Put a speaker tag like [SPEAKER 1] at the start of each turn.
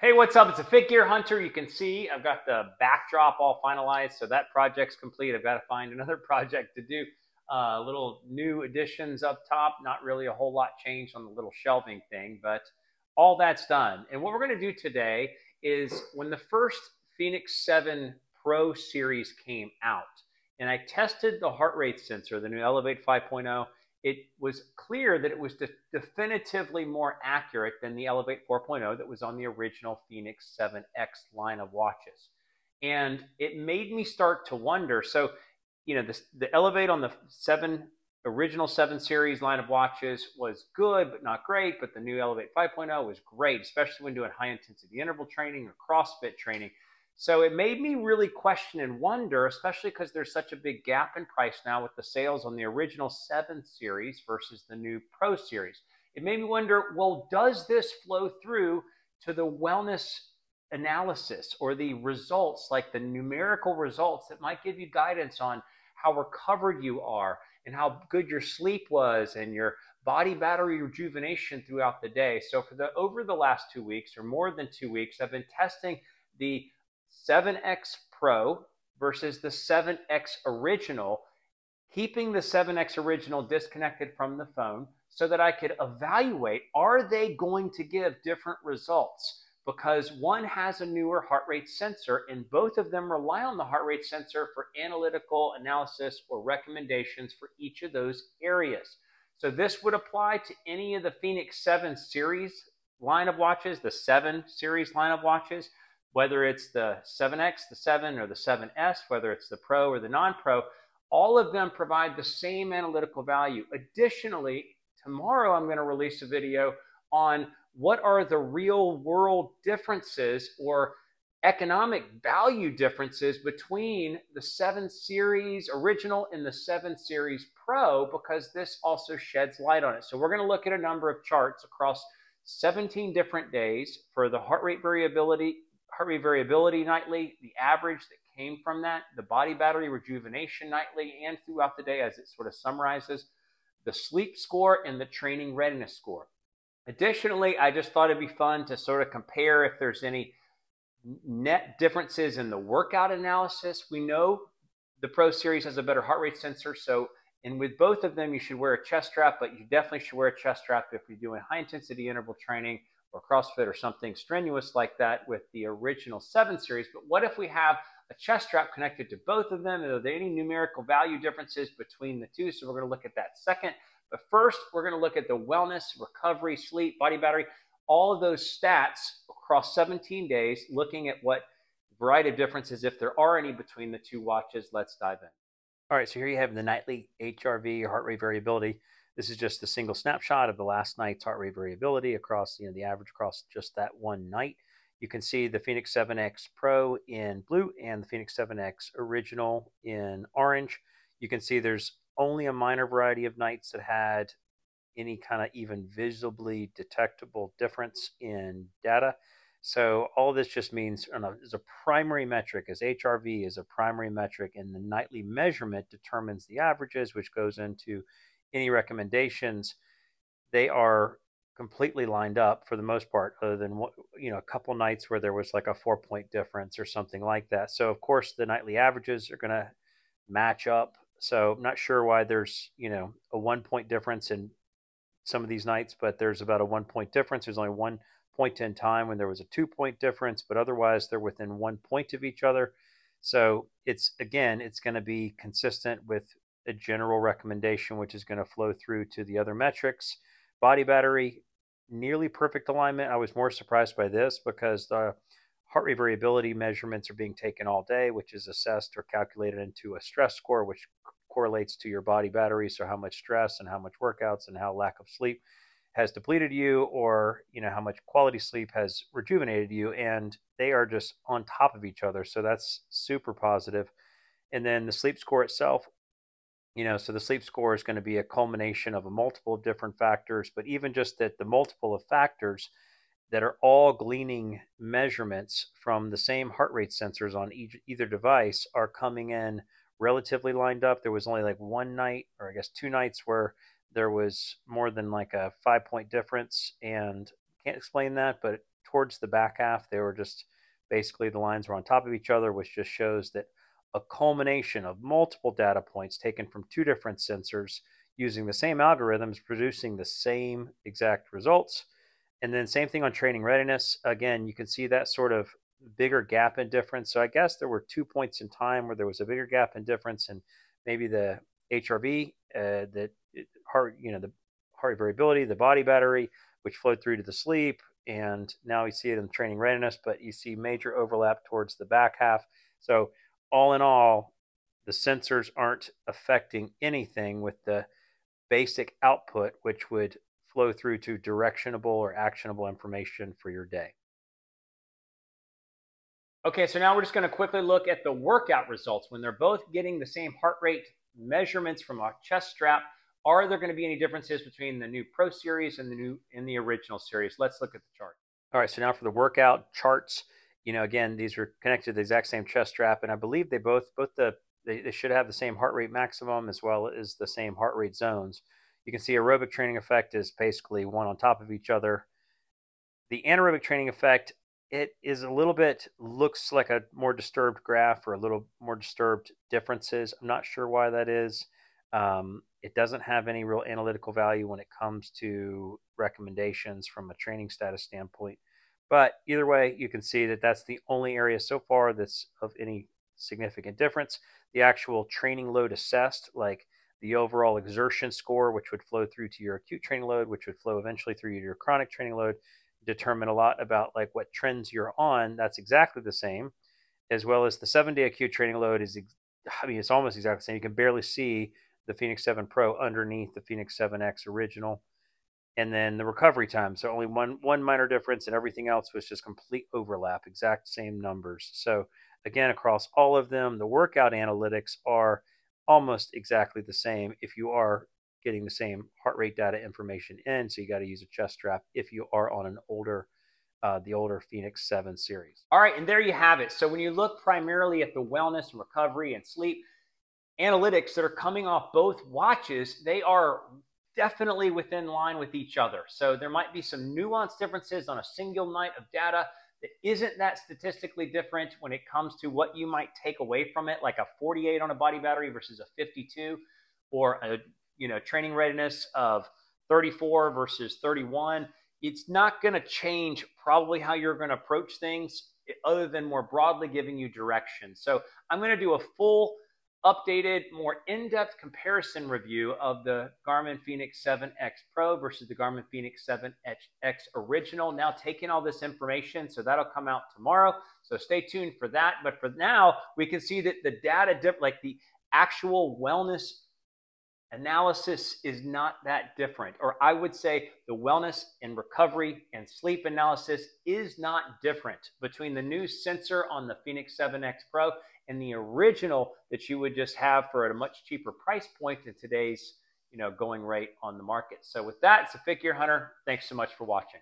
[SPEAKER 1] Hey, what's up? It's a Fit Gear Hunter. You can see I've got the backdrop all finalized, so that project's complete. I've got to find another project to do. Uh, little new additions up top, not really a whole lot changed on the little shelving thing, but all that's done. And what we're going to do today is when the first Fenix 7 Pro series came out, and I tested the heart rate sensor, the new Elevate 5.0, it was clear that it was de- definitively more accurate than the Elevate 4.0 that was on the original Fenix 7X line of watches. And it made me start to wonder. So, you know, the, the Elevate on the 7 original 7 series line of watches was good, but not great. But the new Elevate 5.0 was great, especially when doing high intensity interval training or CrossFit training. So it made me really question and wonder, especially because there's such a big gap in price now with the sales on the original 7 series versus the new Pro series. It made me wonder well, does this flow through to the wellness analysis or the results, like the numerical results that might give you guidance on how recovered you are and how good your sleep was and your body battery rejuvenation throughout the day. So for the over the last 2 weeks or more than 2 weeks I've been testing the 7X Pro versus the 7X Original, keeping the 7X Original disconnected from the phone so that I could evaluate are they going to give different results? Because one has a newer heart rate sensor, and both of them rely on the heart rate sensor for analytical analysis or recommendations for each of those areas. So, this would apply to any of the Fenix 7 series line of watches, the 7 series line of watches whether it's the 7X, the 7, or the 7S, whether it's the Pro or the non Pro, all of them provide the same analytical value. Additionally, tomorrow I'm going to release a video on what are the real world differences or economic value differences between the 7 Series original and the 7 Series Pro because this also sheds light on it. So we're going to look at a number of charts across 17 different days for the heart rate variability heart rate variability nightly, the average that came from that, the body battery rejuvenation nightly and throughout the day as it sort of summarizes, the sleep score, and the training readiness score. Additionally, I just thought it'd be fun to sort of compare if there's any net differences in the workout analysis. We know the Pro Series has a better heart rate sensor, so and with both of them, you should wear a chest strap, but you definitely should wear a chest strap if you're doing high intensity interval training or CrossFit or something strenuous like that with the original 7 series. But what if we have a chest strap connected to both of them? Are there any numerical value differences between the two? So we're going to look at that second. But first, we're going to look at the wellness, recovery, sleep, body battery, all of those stats across 17 days, looking at what variety of differences, if there are any, between the two watches. Let's dive in. All right, so here you have the nightly HRV, heart rate variability. This is just a single snapshot of the last night's heart rate variability across you know, the average across just that one night. You can see the Fenix 7X Pro in blue and the Fenix 7X Original in orange. You can see there's only a minor variety of nights that had any kind of even visibly detectable difference in data. So all this just means as a primary metric, as HRV is a primary metric, and the nightly measurement determines the averages, which goes into any recommendations, they are completely lined up for the most part, other than you know a couple nights where there was like a four point difference or something like that. So of course the nightly averages are going to match up. So I'm not sure why there's you know a one point difference in some of these nights, but there's about a one point difference. There's only one point in time when there was a two point difference, but otherwise they're within one point of each other. So it's again, it's going to be consistent with a general recommendation, which is going to flow through to the other metrics. Body battery, nearly perfect alignment. I was more surprised by this because the heart rate variability measurements are being taken all day, which is assessed or calculated into a stress score, which correlates to your body battery. So how much stress and how much workouts and how lack of sleep has depleted you or you know how much quality sleep has rejuvenated you and they are just on top of each other so that's super positive and then the sleep score itself you know so the sleep score is going to be a culmination of a multiple of different factors but even just that the multiple of factors that are all gleaning measurements from the same heart rate sensors on each, either device are coming in relatively lined up there was only like one night or i guess two nights where there was more than like a five point difference and can't explain that but towards the back half. They were just basically the lines were on top of each other, which just shows that a culmination of multiple data points taken from two different sensors using the same algorithms producing the same exact results. And then same thing on training readiness. Again, you can see that sort of bigger gap in difference. So I guess there were two points in time where there was a bigger gap in difference and maybe the HRV, uh, that heart, you know, the heart variability, the body battery, which flowed through to the sleep. And now we see it in training readiness, but you see major overlap towards the back half. So all in all, the sensors aren't affecting anything with the basic output, which would flow through to directionable or actionable information for your day. Okay, so now we're just going to quickly look at the workout results. When they're both getting the same heart rate measurements from a chest strap, are there going to be any differences between the new Pro Series and the new in the original series? Let's look at the chart. All right, so now for the workout charts, you know, again, these were connected to the exact same chest strap, and I believe they both both the they, they should have the same heart rate maximum as well as the same heart rate zones. You can see aerobic training effect is basically one on top of each other. The anaerobic training effect, it is a little bit, looks like a more disturbed graph or a little more disturbed differences. I'm not sure why that is. Um, it doesn't have any real analytical value when it comes to recommendations from a training status standpoint. But either way, you can see that that's the only area so far that's of any significant difference. The actual training load assessed, like the overall exertion score, which would flow through to your acute training load, which would flow eventually through to your chronic training load, determine a lot about like what trends you're on. That's exactly the same, as well as the seven day acute training load is, I mean, it's almost exactly the same. You can barely see the Fenix 7 Pro underneath the Fenix 7X original. And then the recovery time. So only one one minor difference, and everything else was just complete overlap, exact same numbers. So again, across all of them, the workout analytics are almost exactly the same if you are getting the same heart rate data information in. So you got to use a chest strap if you are on an older, uh, the older Fenix 7 series. All right, and there you have it. So when you look primarily at the wellness and recovery and sleep analytics that are coming off both watches, they are definitely within line with each other. So there might be some nuanced differences on a single night of data that isn't that statistically different when it comes to what you might take away from it, like a 48 on a body battery versus a 52, or a you know training readiness of 34 versus 31. It's not going to change probably how you're going to approach things, other than more broadly giving you direction. So I'm going to do a full updated, more in-depth comparison review of the Garmin Fenix 7X Pro versus the Garmin Fenix 7X Original. Now taking all this information, so that'll come out tomorrow. So stay tuned for that. But for now, we can see that the data, like the actual wellness analysis is not that different. Or I would say the wellness and recovery and sleep analysis is not different between the new sensor on the Fenix 7X Pro and the original that you would just have for at a much cheaper price point than today's you know going rate on the market. So with that, it's a Gear Hunter. Thanks so much for watching.